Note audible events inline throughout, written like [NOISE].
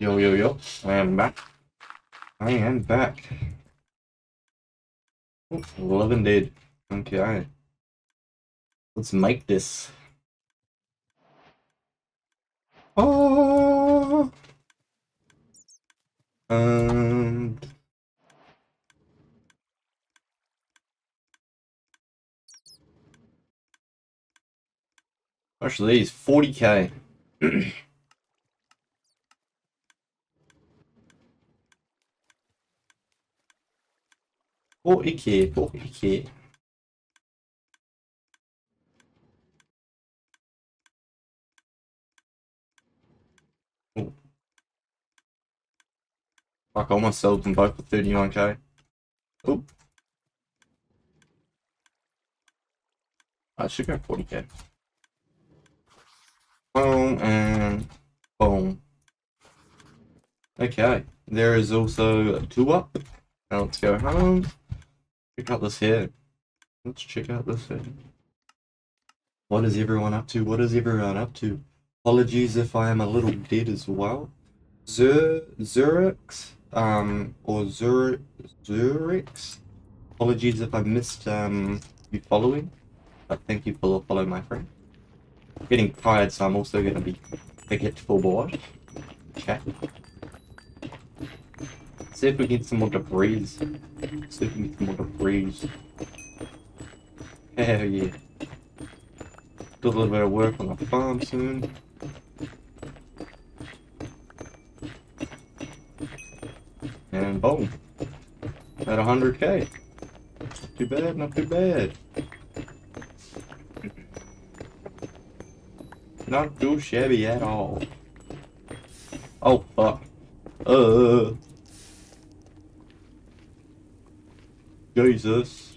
Yo, yo, yo. I am back. I am back. Oh, 11 dead. Okay. Let's make this. Oh. Um. Actually, these 40k. [CLEARS THROAT] K. Oh. Fuck, I almost sold them both for 31k. Oh. I should go 40k. Boom and boom. Okay, there is also a two up. Now let's go home. Check out this here. Let's check out this here. What is everyone up to? What is everyone up to? Apologies if I am a little dead as well. Zur Zurix, um, or Zur Zurix. Apologies if I missed um you following. But thank you for following my friend. I'm getting tired, so I'm also gonna be forgetful boy. Chat. See if we get some more debris. See if we get some more debris. Hell yeah. Do a little bit of work on the farm soon. And boom. At 100k. Too bad, not too bad. Not too shabby at all. Oh fuck. Uh. Jesus.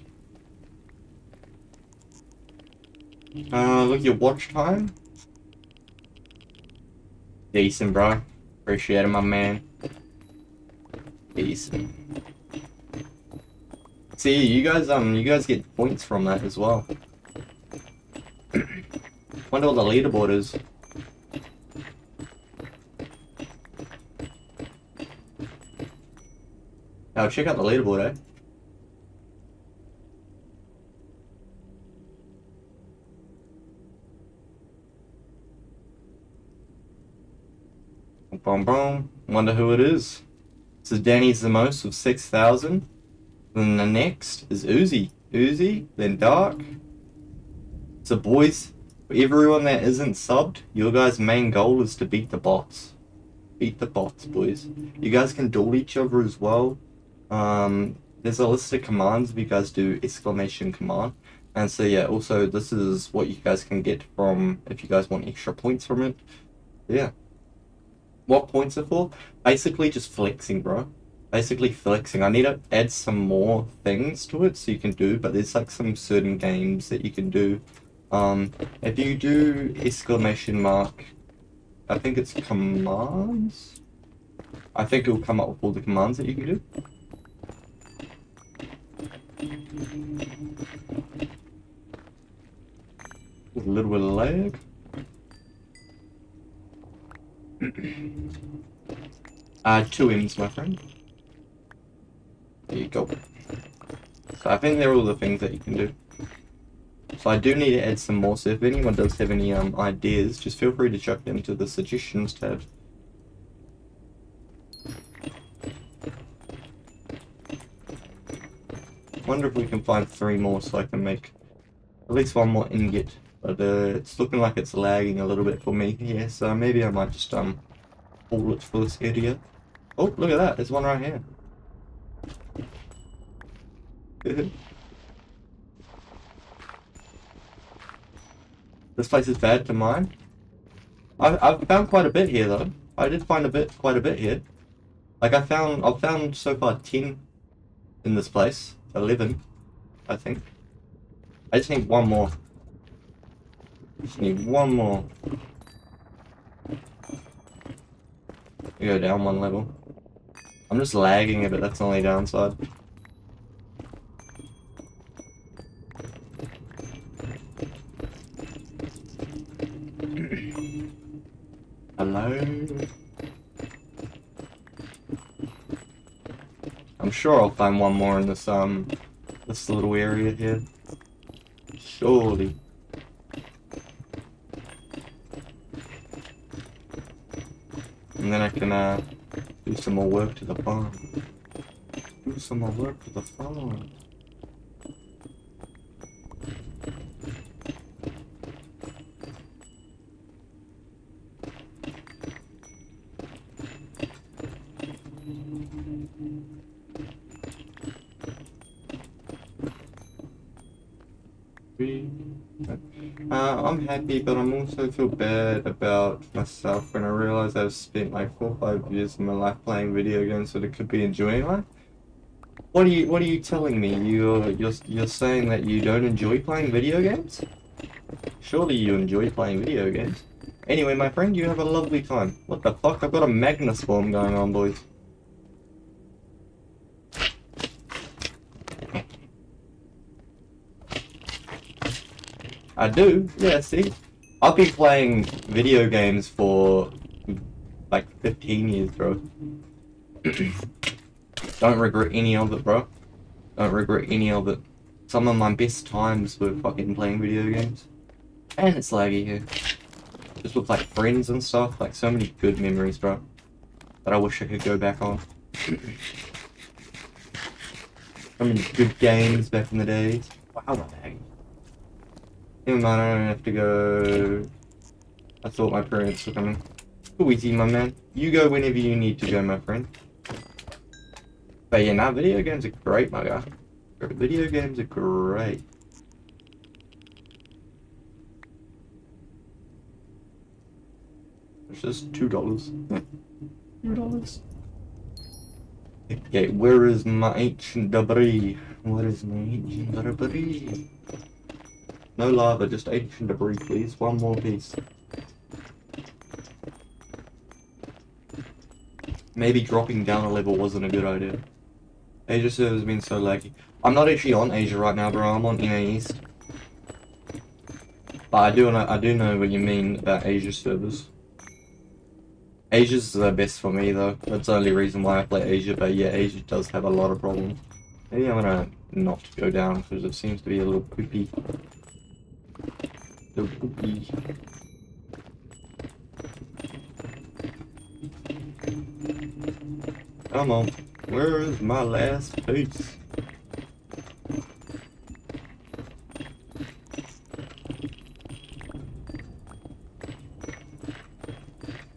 Uh, look at your watch time. Decent, bro. Appreciate it, my man. Decent. See, you guys, um, you guys get points from that as well. [CLEARS THROAT] Wonder what the leaderboard is. Now check out the leaderboard, eh? Boom, boom. Wonder who it is. So Danny's the most with 6,000. Then the next is Uzi. Uzi, then Dark. So boys, for everyone that isn't subbed, your guys' main goal is to beat the bots. Beat the bots, boys. You guys can duel each other as well. Um, there's a list of commands if you guys do exclamation command. And so yeah, also this is what you guys can get from if you guys want extra points from it. Yeah. What points are for? Basically just flexing, bro. Basically flexing. I need to add some more things to it so you can do, but there's like some certain games that you can do. Um, if you do exclamation mark, I think it's commands. I think it will come up with all the commands that you can do. With a little bit of lag. [CLEARS THROAT] uh, two M's, my friend. There you go. So I think they're all the things that you can do. So I do need to add some more, so if anyone does have any um, ideas, just feel free to chuck them to the suggestions tab. wonder if we can find three more so I can make at least one more ingot. But uh, it's looking like it's lagging a little bit for me here, so maybe I might just um pull it for this area. Oh, look at that, there's one right here. [LAUGHS] this place is bad to mine. I, I've found quite a bit here though. I did find a bit, quite a bit here. Like I found, I've found so far 10 in this place. 11, I think. I just need one more. Just need one more. We go down one level. I'm just lagging it, but that's the only downside. [CLEARS THROAT] Hello? I'm sure I'll find one more in this, um, this little area here. Surely. And then I can uh do some more work to the farm. Do some more work to the farm. Uh, I'm happy, but I'm also feel bad about myself when I realize I've spent like four five years of my life playing video games that I could be enjoying life. What are you What are you telling me? You're you're you're saying that you don't enjoy playing video games? Surely you enjoy playing video games. Anyway, my friend, you have a lovely time. What the fuck? I've got a Magnus form going on, boys. I do, yeah, see? I've been playing video games for like 15 years, bro. [CLEARS THROAT] Don't regret any of it, bro. Don't regret any of it. Some of my best times were fucking playing video games. And it's laggy here. Just with like friends and stuff, like so many good memories, bro. That I wish I could go back on. [CLEARS THROAT] so many good games back in the days. Wow, lag. Never mind, I don't have to go. I thought my parents were coming. Go easy, my man. You go whenever you need to go, my friend. But yeah, now video games are great, my guy. Video games are great. It's just two dollars. Two dollars. Okay, where is my ancient debris? What is my ancient debris? No lava, just ancient debris, please. One more piece. Maybe dropping down a level wasn't a good idea. Asia server's been so laggy. I'm not actually on Asia right now, bro. I'm on NA East. But I do know, I do know what you mean about Asia servers. Asia's the best for me, though. That's the only reason why I play Asia. But yeah, Asia does have a lot of problems. Maybe I'm gonna not go down because it seems to be a little poopy. The poopy. Come on, where is my last piece?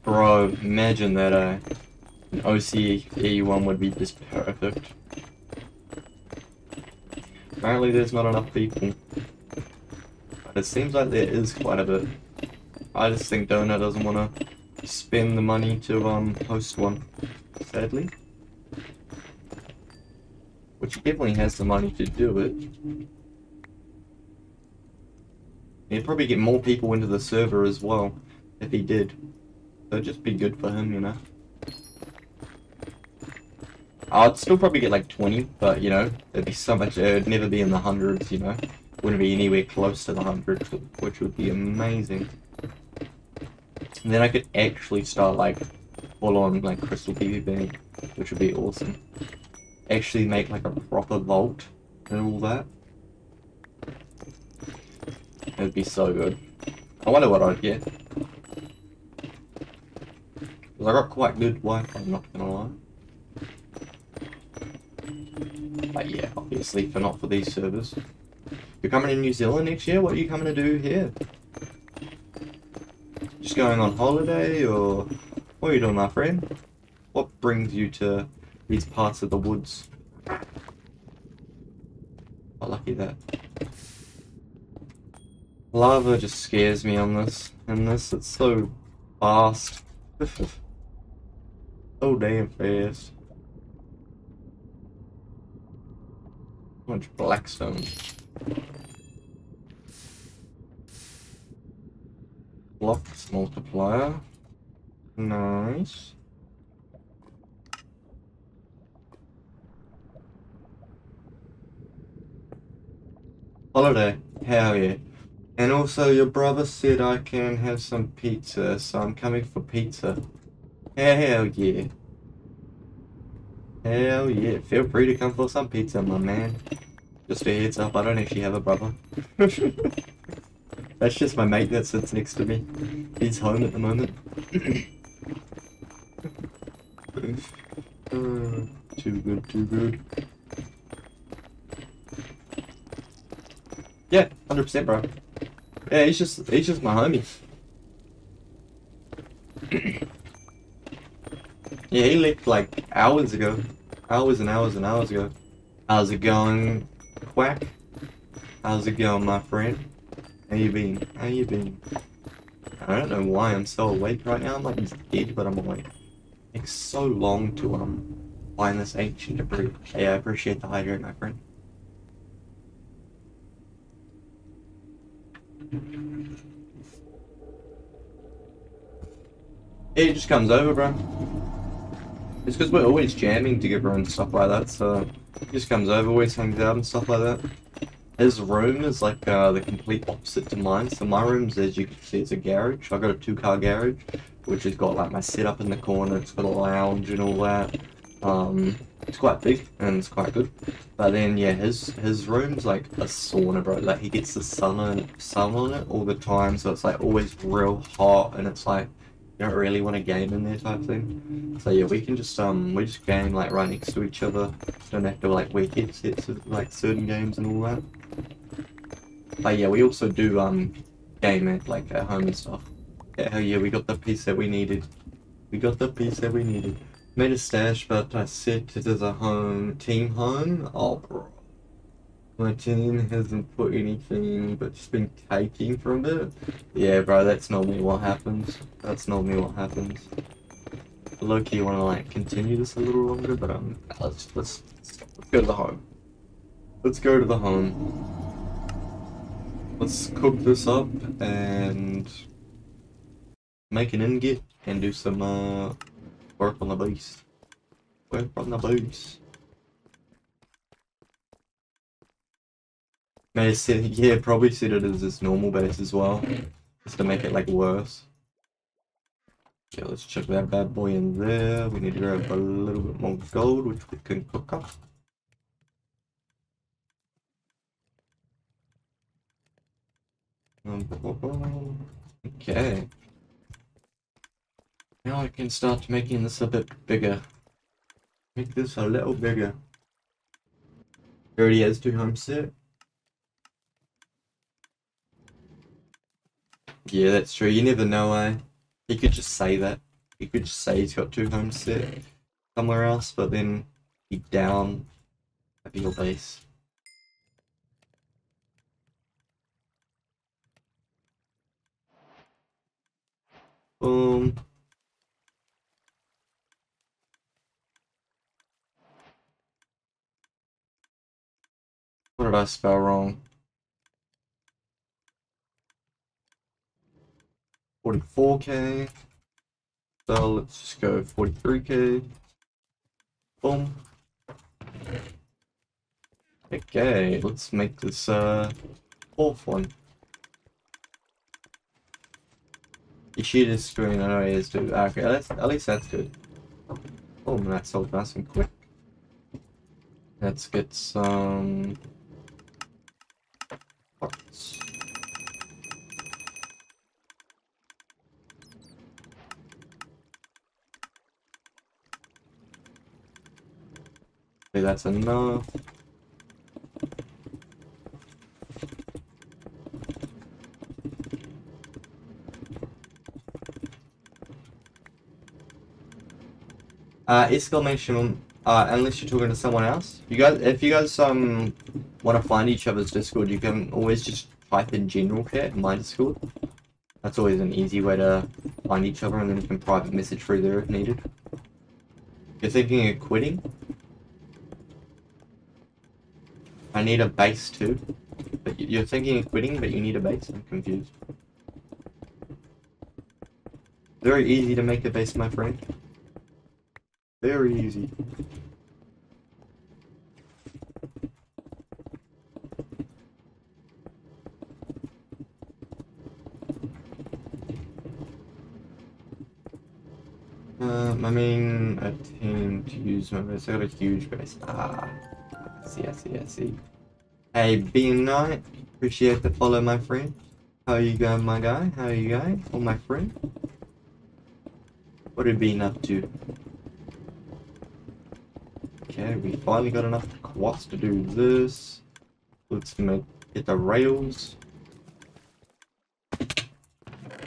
Bro, imagine that uh, an OCE one would be just perfect. Apparently there's not enough people. It seems like there is quite a bit. I just think Donut doesn't want to spend the money to um host one, sadly. Which definitely has the money to do it. He'd probably get more people into the server as well, if he did. So it'd just be good for him, you know. I'd still probably get like 20, but you know, it'd be so much, it'd never be in the hundreds, you know wouldn't be anywhere close to the 100, which would be amazing. And then I could actually start like full on like crystal PvP, which would be awesome. Actually make like a proper vault and all that. It'd be so good. I wonder what I'd get. Cause I got quite good Wi-Fi, I'm not gonna lie. But yeah, obviously for not for these servers. You're coming to New Zealand next year? What are you coming to do here? Just going on holiday, or what are you doing, my friend? What brings you to these parts of the woods? Oh, lucky that. Lava just scares me on this. And this, it's so fast. [LAUGHS] so damn fast. much blackstone. Blocks multiplier. Nice. Holiday. Hell yeah. And also your brother said I can have some pizza, so I'm coming for pizza. Hell yeah. Hell yeah, feel free to come for some pizza, my man. Just a heads up, I don't actually have a brother. [LAUGHS] That's just my mate that sits next to me. He's home at the moment. [COUGHS] Too good, too good. Yeah, hundred percent, bro. Yeah, he's just he's just my homie. [COUGHS] yeah, he left like hours ago, hours and hours and hours ago. How's it going, Quack? How's it going, my friend? How you been? How you been? I don't know why I'm so awake right now. I'm like dead, but I'm awake. It takes so long to um find this ancient debris. Yeah, I appreciate the hydrate, my friend. It just comes over, bro. It's because we're always jamming together and stuff like that, so he just comes over, always hangs out and stuff like that. His room is like uh, the complete opposite to mine. So my room's, as you can see, it's a garage. I've got a two-car garage, which has got like my setup in the corner. It's got a lounge and all that. Um, it's quite big and it's quite good. But then yeah, his his room's like a sauna, bro. Like he gets the sun on sun on it all the time, so it's like always real hot and it's like don't really want to game in there type thing. So yeah, we can just um we just game like right next to each other. Don't have to like wear headsets of like certain games and all that. But yeah, we also do um game at like at home and stuff. Yeah, hell yeah, we got the piece that we needed. We got the piece that we needed. Made a stash, but I set it as a home team home. Oh bro. My team hasn't put anything but just been taking from it. Yeah, bro, that's normally what happens. That's normally what happens. Loki, you wanna like continue this a little longer, but um, let's let's, let's go to the home. Let's go to the home. Let's cook this up and make an ingot and do some uh work on the beast. Work on the beast. May set [LAUGHS] yeah, probably set it as this normal base as well. Just to make it like worse. Okay, let's chuck that bad boy in there. We need to grab a little bit more gold, which we can cook up. Um, okay. Now I can start making this a bit bigger. Make this a little bigger. He already has two homes Yeah, that's true. You never know, eh? He could just say that. He could just say he's got two homes set somewhere else, but then he down at your base. Boom. What did I spell wrong? 44k. So let's just go 43k. Boom. Okay, let's make this uh fourth one. You share this screen, I know it is too. Okay, that's, at least that's good. Oh, man, that's so fast and quick. Let's get some parts. That's enough. Uh, exclamation, uh, unless you're talking to someone else. You guys, if you guys um want to find each other's Discord, you can always just type in general chat in my Discord. That's always an easy way to find each other, and then you can private message through there if needed. You're thinking of quitting? I need a base too. But you're thinking of quitting, but you need a base? I'm confused. Very easy to make a base, my friend. Very easy. Um, I mean, I tend to use my base. I got a huge base. Ah, see, I see, I see. Hey, being Knight, appreciate the follow, my friend. How are you going, my guy? How are you going? Oh, my friend. What have you been up to? Okay, we finally got enough quads to do this. Let's make get the rails.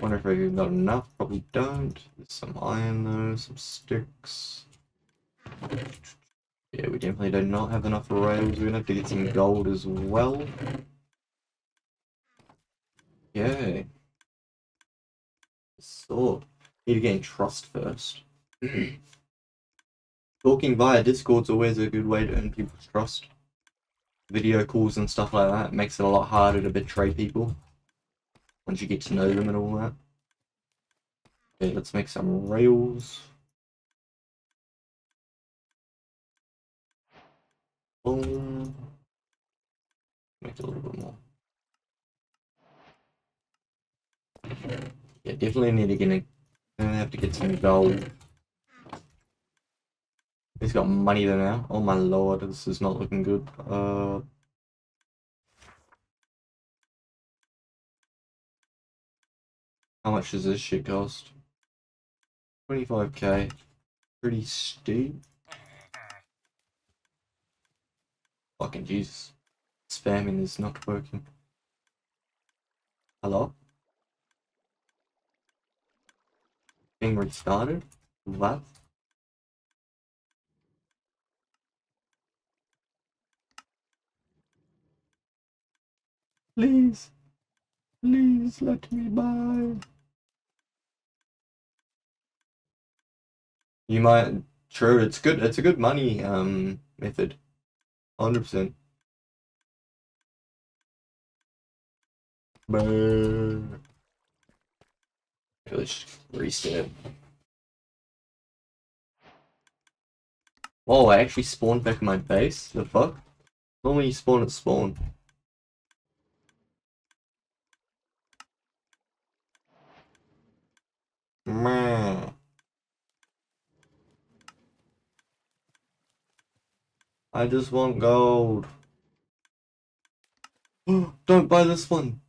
Wonder if we've got enough. Probably don't. There's some iron though, some sticks. Yeah, we definitely do not have enough rails. We're gonna have to get some gold as well. Yeah. Sword. need to gain trust first. [CLEARS THROAT] Talking via Discord's always a good way to earn people's trust. Video calls and stuff like that makes it a lot harder to betray people. Once you get to know them and all that. Okay, let's make some rails. Boom. Make it a little bit more. Yeah, definitely need to get a, gonna have to get some gold. He's got money there now. Oh my lord, this is not looking good. Uh How much does this shit cost? 25k. Pretty steep. Fucking Jesus. Spamming is not working. Hello? Being restarted? What? Please. Please let me buy. You might true, it's good it's a good money um method. Hundred percent. Let's reset. Oh, I actually spawned back in my base. The fuck? Normally you spawn at spawn. Meh. I just want gold. [GASPS] Don't buy this one.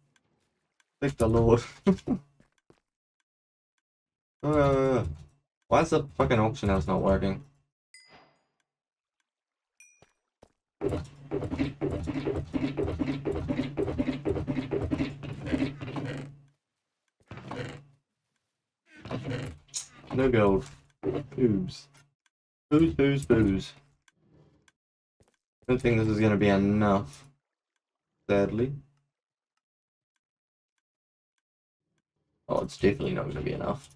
Thank the Lord. [LAUGHS] uh, why is the fucking auction house not working? No gold. Boobs. Booze, booze, booze. Don't think this is gonna be enough. Sadly. Oh, it's definitely not gonna be enough.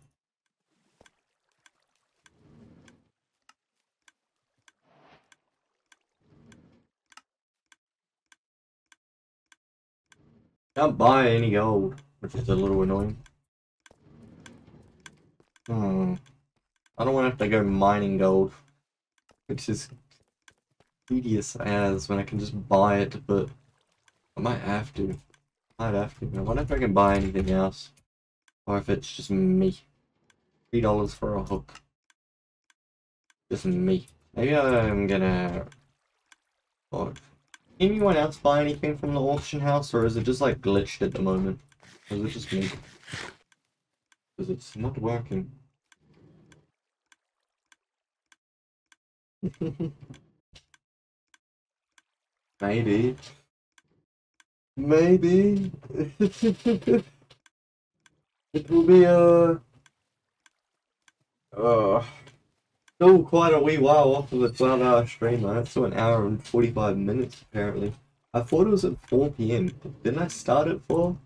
Can't buy any gold, which is a little annoying. Hmm. I don't want to have to go mining gold, which is tedious as when I can just buy it, but I might have to. I might have to. I wonder if I can buy anything else. Or if it's just me. Three dollars for a hook. Just me. Maybe I'm gonna... Oh. Anyone else buy anything from the auction house, or is it just like glitched at the moment? Or is it just me? Because it's not working. [LAUGHS] Maybe. Maybe. [LAUGHS] it will be a... Uh, still quite a wee while off of a 12 hour stream. It's still an hour and 45 minutes, apparently. I thought it was at 4 p.m. Didn't I start at 4?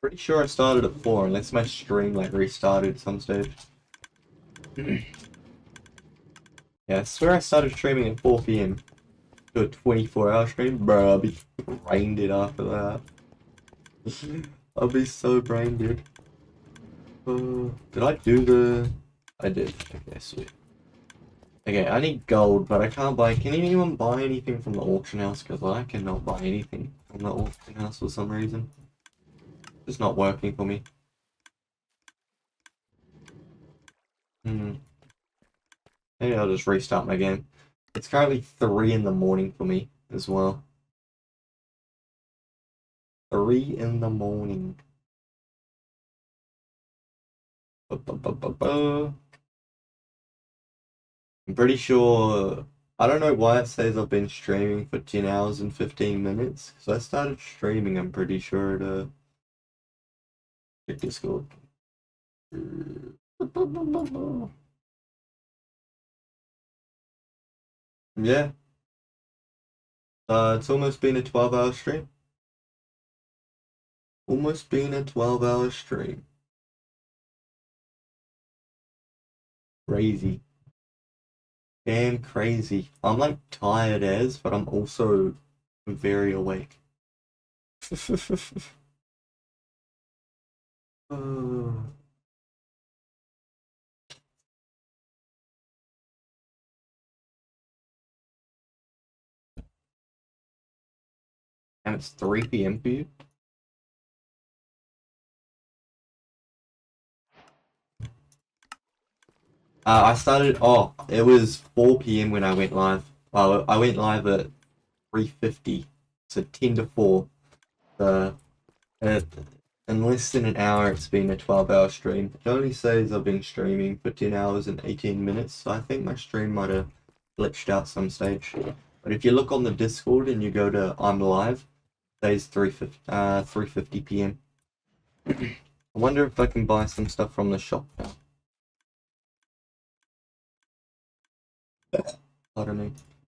Pretty sure I started at 4, unless my stream, like, restarted at some stage. [CLEARS THROAT] Yeah, I swear I started streaming at 4 p.m. To a 24 hour stream. Bro, I'll be brain dead after that. [LAUGHS] I'll be so brain dead. Uh, did I do the... I did. Okay, sweet. Okay, I need gold, but I can't buy... Can anyone buy anything from the auction house? Because I cannot buy anything from the auction house for some reason. It's not working for me. Hmm. Maybe I'll just restart my game. It's currently 3 in the morning for me as well. 3 in the morning. Ba, ba, ba. I'm pretty sure. I don't know why it says I've been streaming for 10 hours and 15 minutes. Because I started streaming, I'm pretty sure, to. Discord. Yeah. Uh, it's almost been a 12 hour stream. Almost been a 12 hour stream. Crazy. Damn crazy. I'm like tired as, but I'm also very awake. [LAUGHS] Uh, and it's 3 p.m. for you? Uh, I started. Oh, it was 4 p.m. when I went live. Well, I went live at 3:50, so 10 to 4. Uh, it, in less than an hour, it's been a 12-hour stream. It only says I've been streaming for 10 hours and 18 minutes, so I think my stream might have glitched out some stage. But if you look on the Discord and you go to I'm live, it says 3:50 uh 3:50 p.m. I wonder if I can buy some stuff from the shop now. Pardon me.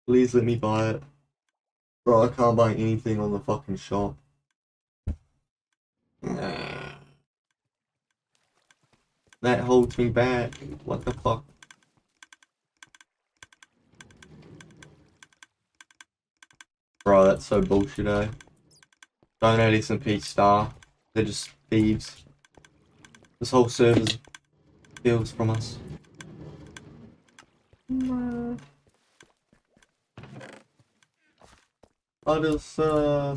Please let me buy it. Bro, I can't buy anything on the fucking shop. That holds me back. What the fuck? Bro, that's so bullshit, eh? Donut SMP star. They're just thieves. This whole server's steals from us. I just, uh,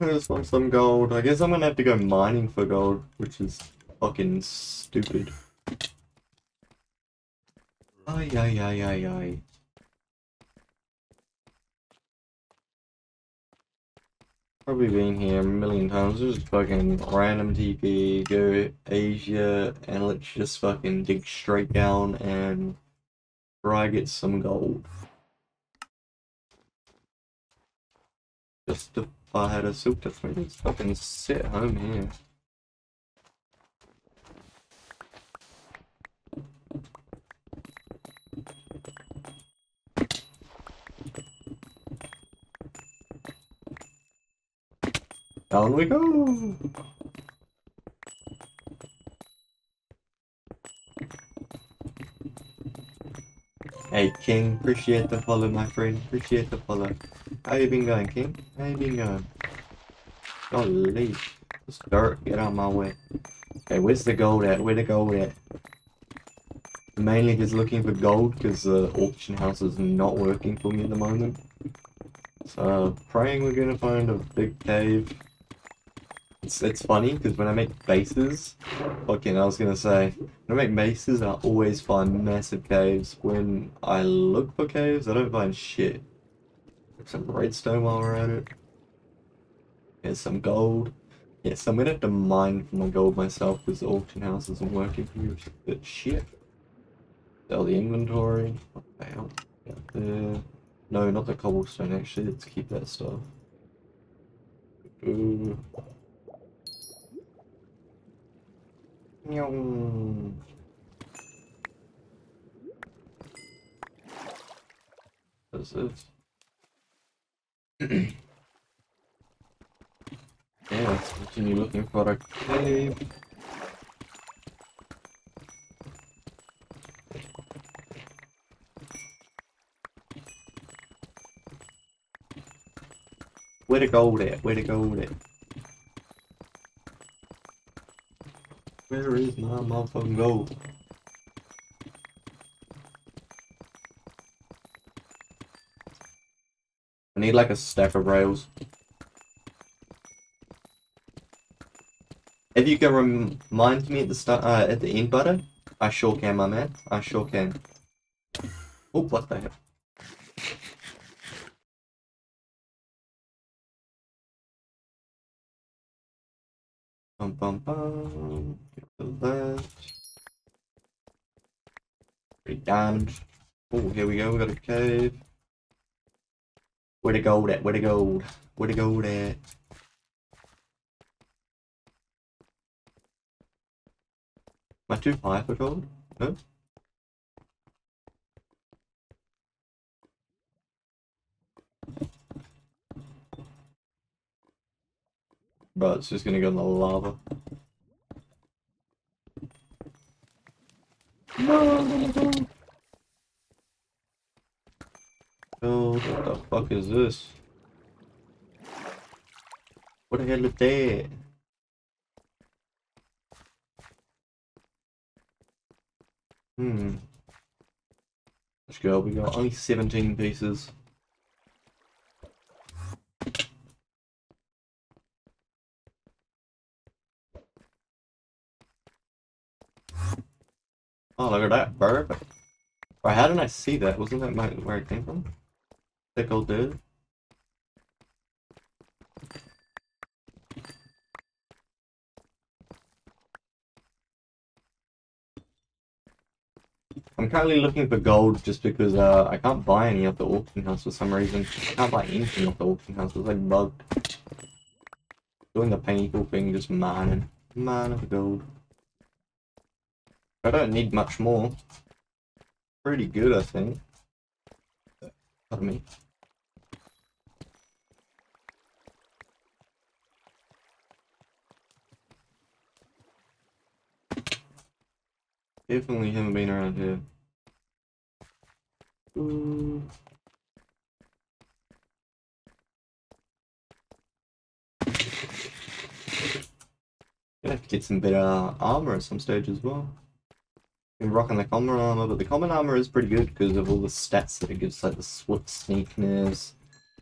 I just want some gold. I guess I'm gonna have to go mining for gold, which is fucking stupid. Ay, ay, ay, ay, ay. Probably been here a million times. Just fucking random TP, go Asia, and let's just fucking dig straight down and try get some gold. Just if I had a soup maybe just fucking sit home here. Down we go! Hey King, appreciate the follow my friend, appreciate the follow. How you been going King? How you been going? Golly, this dirt, get out of my way. Okay, where's the gold at? Where the gold at? Mainly just looking for gold because the auction house is not working for me at the moment. So praying we're gonna find a big cave. It's, it's funny because when I make bases, fucking I was gonna say, when I make bases I always find massive caves. When I look for caves, I don't find shit. Some redstone while we're at it. Here's some gold. Yes, I'm gonna have to mine for my gold myself because the auction house isn't working for a bit shit. Sell the inventory. The there. No, not the cobblestone actually, let's keep that stuff. Ooh. Meow. That's it. let's continue um looking for a cave. Where the gold at? Where the gold at? Where is my motherfucking gold? I need like a stack of rails. If you can remind me at the start, uh, at the end, button, I sure can, my man. I sure can. Oh, what the hell? Bum bum bum. Get to that. Three. Oh, here we go. We got a cave. Where the gold at? Where the gold? Where the gold at? Am I too high for gold? No? Bro, it's just gonna go in the lava. No! Oh, what the fuck is this? What the hell is that? Hmm. Let's go. We got only 17 pieces. Oh, look at that bird. Or how did I see that? Wasn't that my, where it came from? Thick old dude. I'm currently looking for gold just because uh, I can't buy any at the auction house for some reason. I can't buy anything off the auction house. It's like bugged. Doing the painful thing, just mining. Mining for gold. I don't need much more. Pretty good, I think. Pardon me. Definitely haven't been around here. Ooh. Gonna have to get some better armor at some stage as well. Rocking the common armor, but the common armor is pretty good because of all the stats that it gives, like the swift sneakness,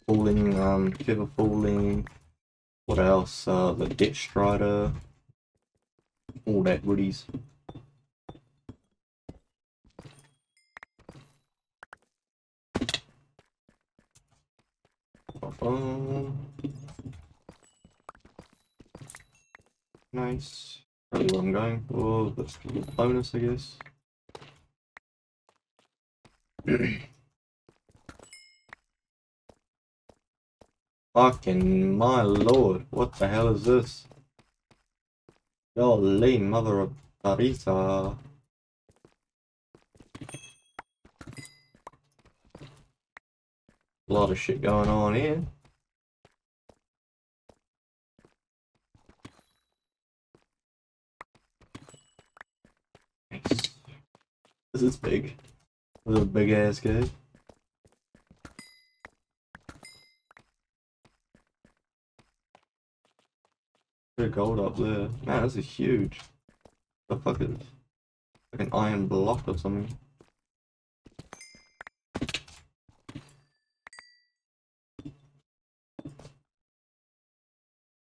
falling, um, feather falling. What else? Uh, the depth strider. All that goodies. Um, nice. Probably what I'm going for. That's a bonus, I guess. [CLEARS THROAT] Fucking my lord, what the hell is this? Golly, mother of Teresa. A lot of shit going on here. This is big. A big ass guy. Bit gold up there. Man, this is huge. The fuck is like an iron block or something.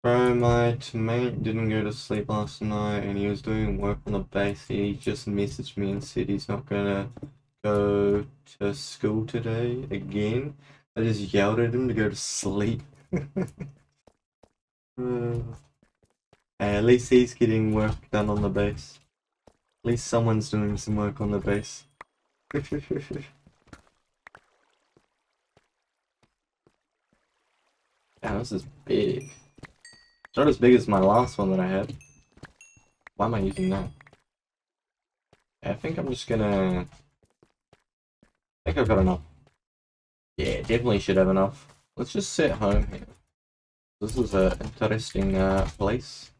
Bro, my mate didn't go to sleep last night and he was doing work on the base. He just messaged me and said he's not gonna go to school today again. I just yelled at him to go to sleep. [LAUGHS] uh, at least he's getting work done on the base. At least someone's doing some work on the base. [LAUGHS] Yeah, this is big. It's not as big as my last one that I had. Why am I using that? I think I'm just gonna... I think I've got enough. Yeah, definitely should have enough. Let's just sit home here. This is an interesting uh, place.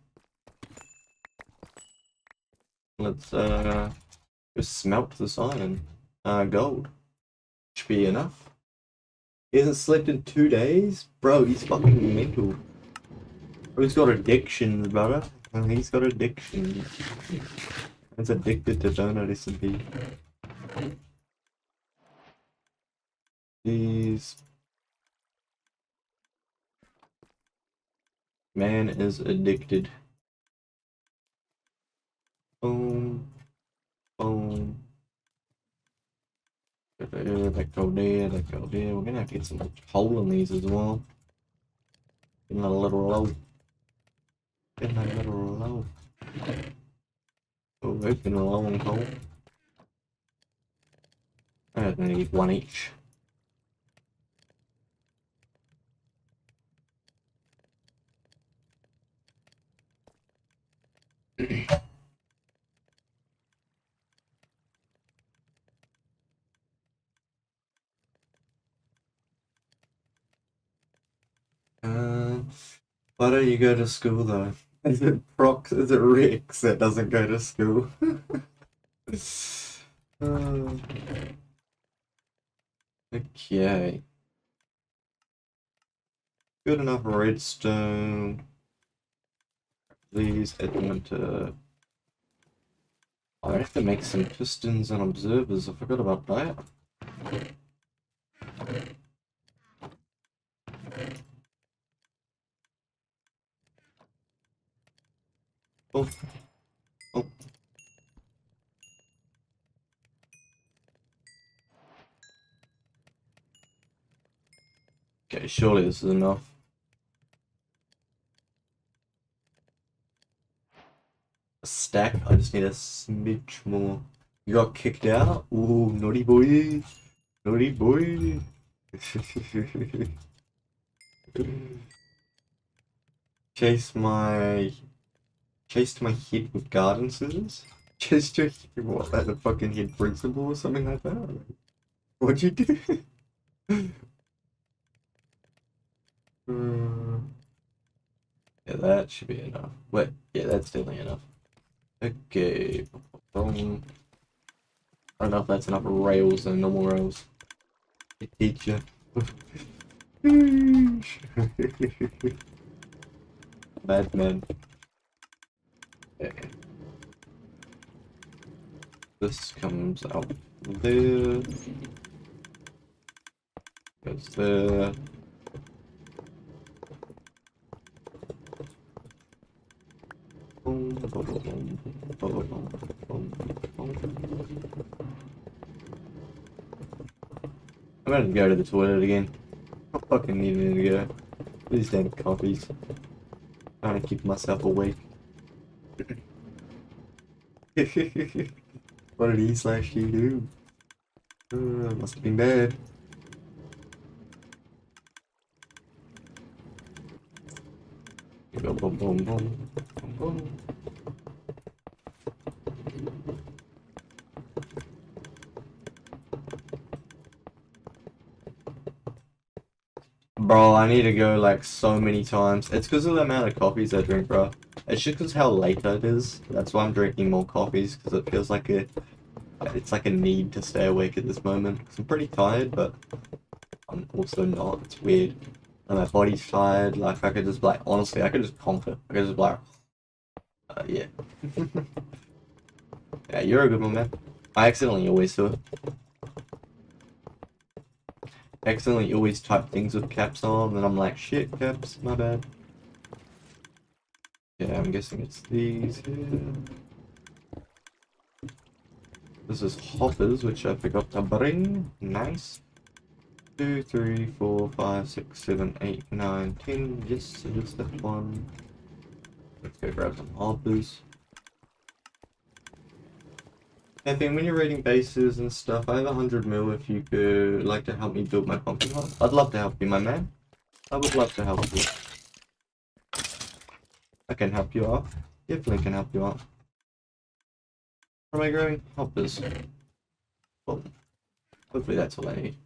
Let's uh, just smelt this iron. Uh, gold. Should be enough. He hasn't slept in two days? Bro, he's fucking mental. He's got addictions, brother. He's got addictions. He's addicted to donut SMP. He's... Man is addicted. Boom. Boom. That go there, that go there. We're gonna have to get some hole in these as well. Getting a little low. Getting a little low. Oh, we've been low on coal. I'm need one each. [CLEARS THROAT] Uh, why don't you go to school though? Is it Prox? Is it Rix that doesn't go to school? [LAUGHS] Uh, okay. Good enough redstone. Please them into. I have to make some pistons and observers. I forgot about that. Oh. Oh. Okay, surely this is enough. Stack, I just need a smidge more. You got kicked out? Ooh, naughty boy. Naughty boy. [LAUGHS] Chase my chased my head with garden scissors? [LAUGHS] Chased your head, what, like the fucking head principal or something like that? What'd you do? Uh, [LAUGHS] yeah, that should be enough. Wait, yeah, that's definitely enough. Okay. I don't know if that's enough rails and normal rails. Teacher. [LAUGHS] Bad man. Okay. This comes out there. Goes there. I'm gonna go to the toilet again. I fucking need to go. These damn coffees. Trying to keep myself awake. [LAUGHS] what did he slash you do? Uh, must have been bad. Boom, boom, boom, boom, boom, boom. Bro, I need to go like so many times. It's because of the amount of coffees I drink, bro. It's just because how late it is. That's why I'm drinking more coffees because it feels like a, it's like a need to stay awake at this moment. 'Cause I'm pretty tired, but I'm also not. It's weird. And my body's tired. Like I could just like honestly, I could just conquer. I could just like, uh, yeah. [LAUGHS] yeah, you're a good one, man. I accidentally always do it. Accidentally always type things with caps on, and I'm like, shit, caps, my bad. Yeah, I'm guessing it's these here. This is hoppers, which I forgot to bring. Nice. Two, three, four, five, six, seven, eight, nine, ten. Yes, it is that one. Let's go grab some hoppers. I think when you're raiding bases and stuff, I have a hundred mil if you could like to help me build my pumpkin hut. I'd love to help you, my man. I would love to help you. I can help you out. Definitely can help you out. What am I growing? Hoppers. Well, hopefully that's all I need.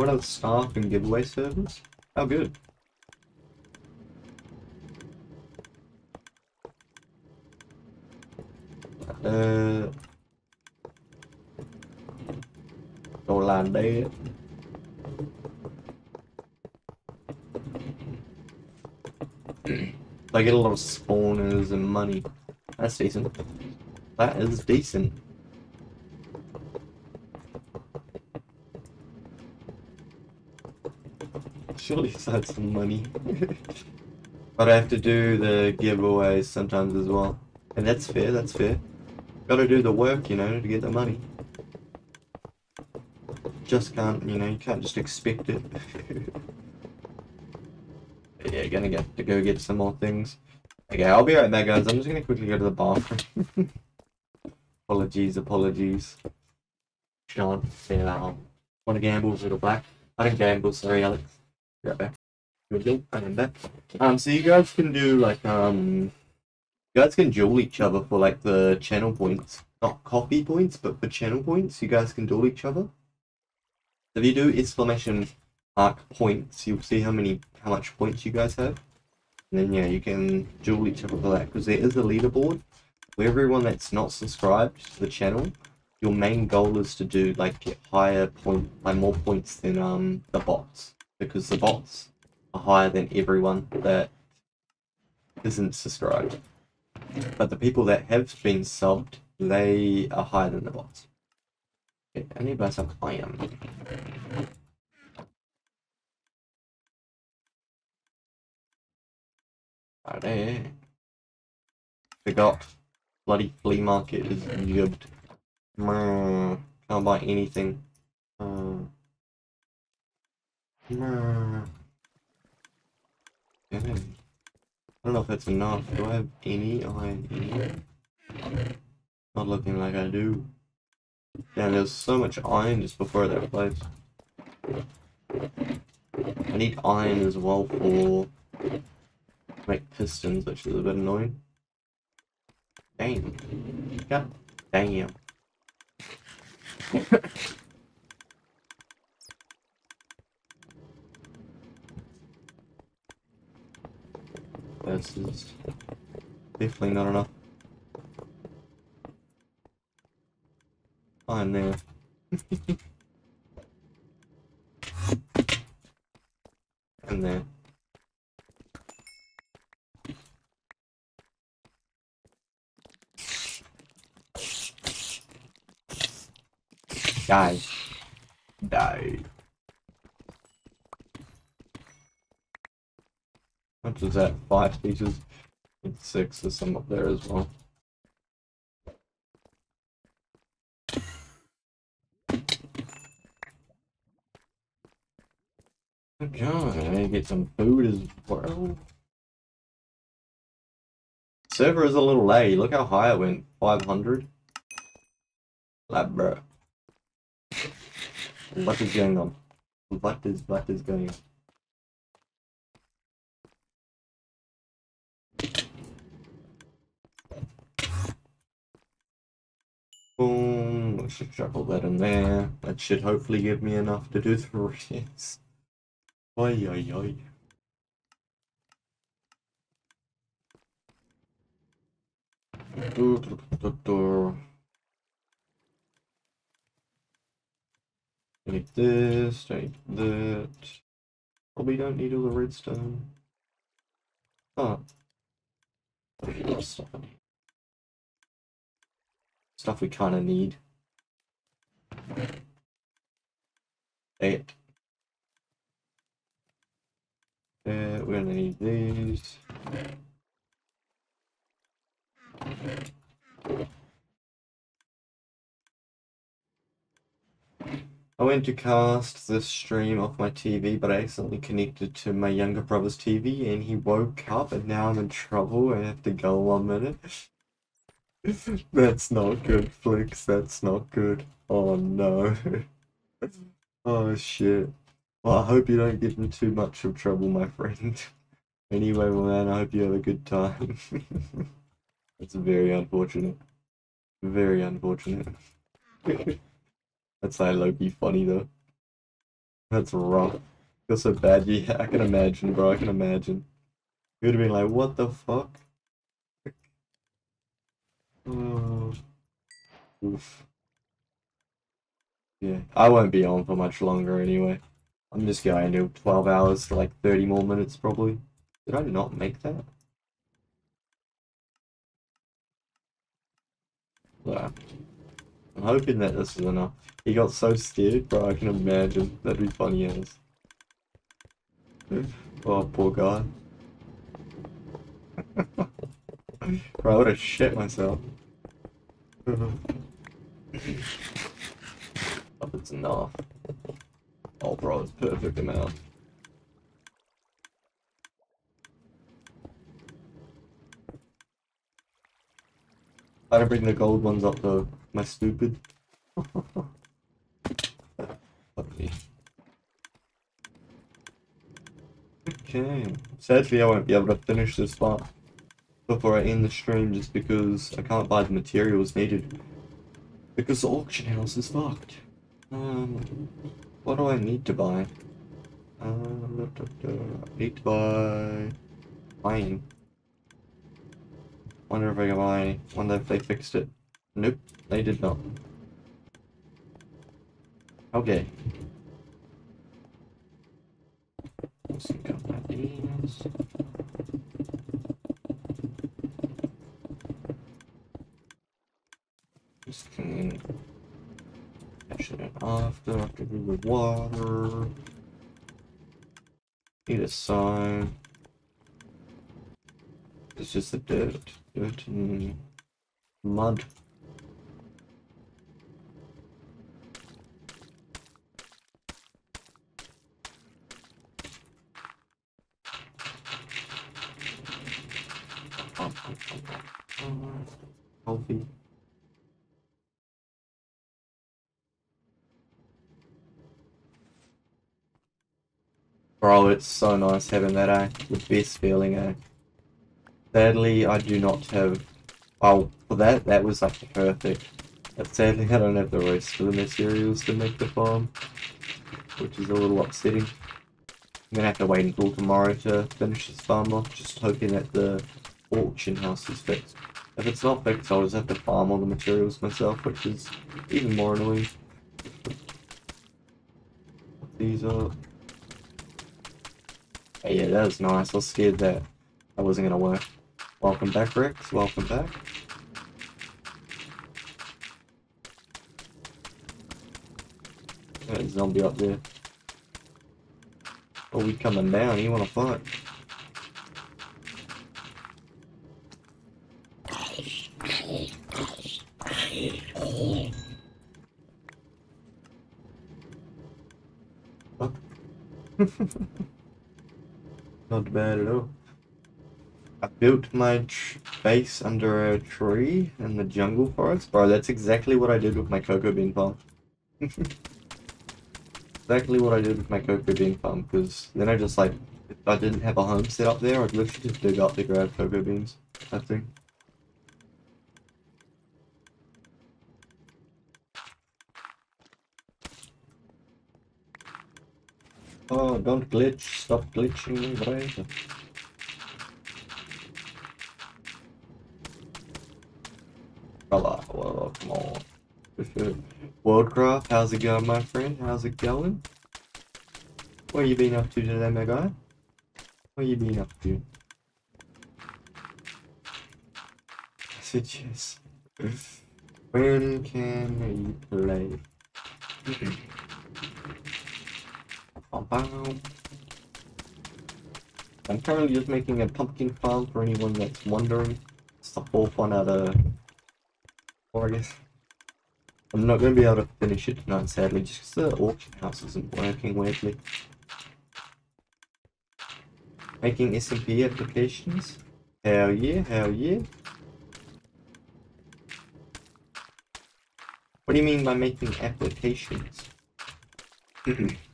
What the staff and giveaway servers? How good. Uh, đồ làn đây ấy. I get a lot of spawners and money. That's decent. That is decent. It's had some money. But I have to do the giveaways sometimes as well. And that's fair, that's fair. Gotta do the work, you know, to get the money. Just can't, you know, you can't just expect it. [LAUGHS] yeah, gonna get to go get some more things. Okay, I'll be right back, guys. I'm just gonna quickly go to the bathroom. [LAUGHS] apologies, apologies. Sean, say that. Want to gamble, little black? I don't gamble, sorry, Alex. I am back. Um, so you guys can do like um, you guys can duel each other for like the channel points, not copy points, but for channel points. You guys can duel each other. If you do exclamation mark points, you'll see how many, how much points you guys have. And then yeah, you can duel each other for that because there is a leaderboard for everyone that's not subscribed to the channel. Your main goal is to do like get higher point, like more points than um the bots because the bots are higher than everyone that isn't subscribed. But the people that have been subbed, they are higher than the bots. Okay, I need to buy some iron. Righty. Forgot. Bloody flea market is yubbed. Can't buy anything. Uh, yeah. I don't know if that's enough. Do I have any iron Not looking like I do. Damn, there's so much iron just before that place. I need iron as well for make pistons, which is a bit annoying. Damn. God damn. [LAUGHS] this is definitely not enough. I'm there. [LAUGHS] and there. Die. Die. Is that? Five pieces? It's six. There's some up there as well. Okay, get some food as well. Server is a little late. Look how high it went. 500. Lab, bro. What is going on? What is what is going on? Boom. Let's just shuffle that in there. That should hopefully give me enough to do the rest. Oi, oi, oi. Do, this, need that. Probably don't need all the redstone. Oh. Stuff, stuff we kind of need. Eight. Uh, we're gonna need these. I went to cast this stream off my TV, but I accidentally connected to my younger brother's TV, and he woke up, and now I'm in trouble. I have to go one minute. [LAUGHS] That's not good, Flix. That's not good. Oh no. [LAUGHS] oh shit. Well, I hope you don't get in too much of trouble, my friend. [LAUGHS] anyway, man, I hope you have a good time. That's very unfortunate. Very unfortunate. That's like Loki funny though. That's rough. Feel so bad. Yeah, I can imagine, bro. I can imagine. You would have been like, what the fuck? Oh. Oof. Yeah, I won't be on for much longer anyway. I'm just going to do 12 hours for like 30 more minutes probably. Did I not make that? Yeah. I'm hoping that this is enough. He got so scared, bro, I can imagine. That'd be funny as. oh, poor guy. [LAUGHS] Bro, I would have shit myself. Mm-hmm. but it's enough. Oh, bro, it's perfect amount. I don't bring the gold ones up though. I stupid? [LAUGHS] Me. Okay. Sadly, I won't be able to finish this part before I end the stream just because I can't buy the materials needed. Because the auction house is fucked. Um, what do I need to buy? Uh, I need to buy iron. Wonder if I can buy. Wonder if they fixed it. Nope, they did not. Okay. Couple of these. Just Wash it after, after with water. Need a sign. It's just the dirt, dirt and mud. Bro, it's so nice having that, eh? The best feeling, eh? Sadly, I do not have... Oh, for that, that was like perfect. But sadly, I don't have the rest of the materials to make the farm. Which is a little upsetting. I'm gonna have to wait until tomorrow to finish this farm off, just hoping that the auction house is fixed. If it's not fixed, I'll just have to farm all the materials myself, which is even more annoying. These are... Hey, yeah, that was nice. I was scared that that wasn't gonna work. Welcome back, Rex. Welcome back. A zombie up there. Oh, we coming down. You wanna fight? Fuck. [LAUGHS] Not bad at all. I built my base under a tree in the jungle forest. Bro, that's exactly what I did with my cocoa bean farm. [LAUGHS] exactly what I did with my cocoa bean farm, because then I just like, if I didn't have a home set up there, I'd literally just dig up to grab cocoa beans. I think. Oh, don't glitch. Stop glitching, right? Hello, well, uh, uh, come on. [LAUGHS] Worldcraft, how's it going, my friend? How's it going? What you been up to today, my guy? What you been up to? Said. [LAUGHS] When can we play? [LAUGHS] I'm currently just making a pumpkin farm for anyone that's wondering. It's the fourth one out of four, I guess. I'm not going to be able to finish it tonight, sadly, just because the auction house isn't working weirdly. Making SMP applications? Hell yeah, hell yeah. What do you mean by making applications? [CLEARS THROAT]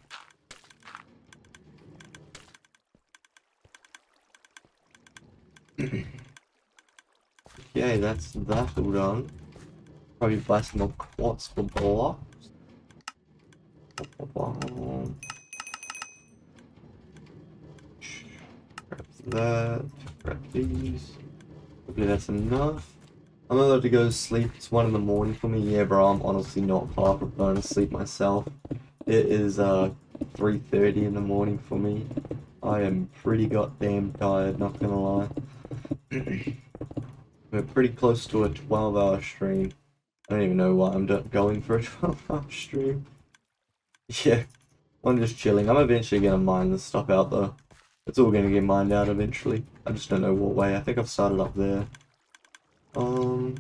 okay, that's that all done. Probably buy some more quartz for blocks. Grab that, grab these. Hopefully that's enough. I'm allowed to go to sleep. It's one in the morning for me. Yeah, bro, I'm honestly not far from going to sleep myself. It is uh 3.30 in the morning for me. I am pretty goddamn tired, not gonna lie. [CLEARS THROAT] We're pretty close to a 12 hour stream. I don't even know why I'm going for a [LAUGHS] 12 hour stream. Yeah, I'm just chilling. I'm eventually gonna mine this stuff out though. It's all gonna get mined out eventually. I just don't know what way. I think I've started up there. Um,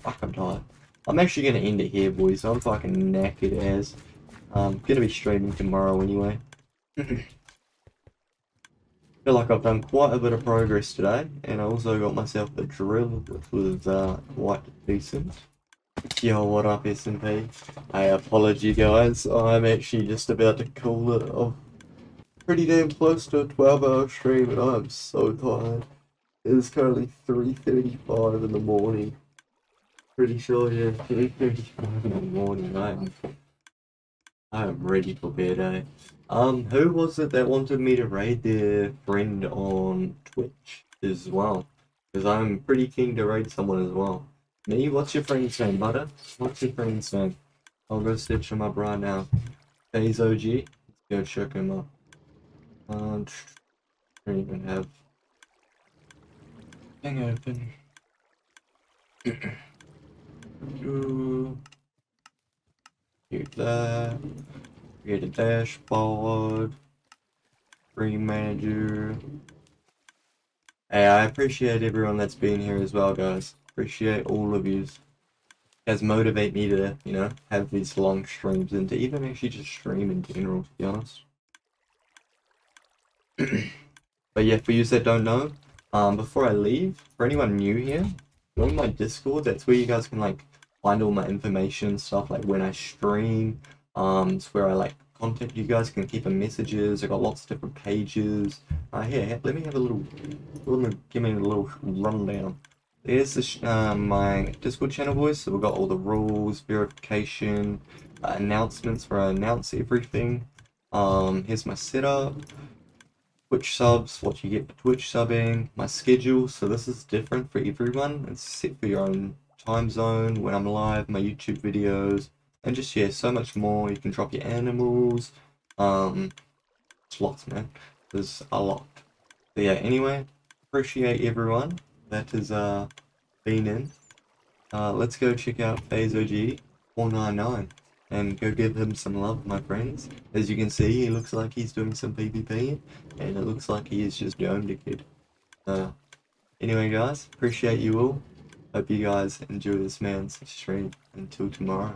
fuck, I'm tired. I'm actually gonna end it here, boys. I'm fucking knackered as. I'm gonna be streaming tomorrow anyway. [CLEARS THROAT] feel like I've done quite a bit of progress today, and I also got myself a drill, which was uh, quite decent. Yo, what up, SMP? I apologize, guys. I'm actually just about to call it off. Pretty damn close to a 12 hour stream, and I'm so tired. It is currently 3.35 in the morning. Pretty sure, yeah, 3.35 in the morning. I'm, I'm ready for bed, eh? Um, who was it that wanted me to raid their friend on Twitch as well? Because I'm pretty keen to raid someone as well. Me? What's your friend's name, Butter? What's your friend's name? I'll go search him up right now. Phase OG. Let's go check him up. Um, I [SNIFFS] don't even have thing open. [CLEARS THROAT] Here's that. Get a dashboard. Free manager. Hey, I appreciate everyone that's been here as well, guys. Appreciate all of you. Guys motivate me to, you know, have these long streams and to even actually just stream in general, to be honest. [CLEARS THROAT] but yeah, for you that don't know, um, before I leave, for anyone new here, join my Discord. That's where you guys can like find all my information stuff, like when I stream. Um, it's where I like contact you guys. Can keep in messages. I got lots of different pages. Uh, here, let me have a little, little give me a little rundown. There's the uh, my Discord channel, boys. So we've got all the rules, verification, uh, announcements where I announce everything. Um, here's my setup. Twitch subs, what you get for Twitch subbing, my schedule. So this is different for everyone. It's set for your own time zone, when I'm live, my YouTube videos, and just yeah, so much more. You can drop your animals. Um, it's lots, man. There's a lot. But yeah, anyway, appreciate everyone that has uh, been in. Uh, let's go check out Phase OG 499 and go give him some love, my friends. As you can see, he looks like he's doing some PvP, and it looks like he is just domed a kid. Uh, anyway, guys, appreciate you all. Hope you guys enjoy this man's stream. Until tomorrow.